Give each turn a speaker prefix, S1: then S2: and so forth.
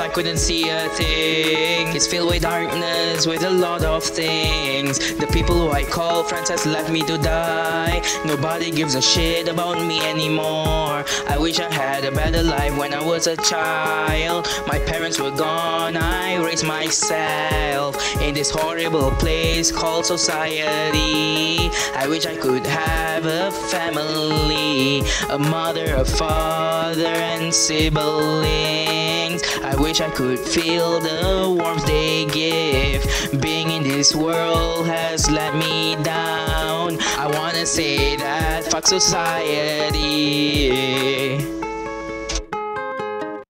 S1: I couldn't see a thing. It's filled with darkness, with a lot of things. The people who I call friends has left me to die. Nobody gives a shit about me anymore. I wish I had a better life when I was a child. My parents were gone, I raised myself in this horrible place called society. I wish I could have a family, a mother, a father, and siblings. I wish I could feel the warmth they give. Being in this world has let me down. I wanna say that fuck society.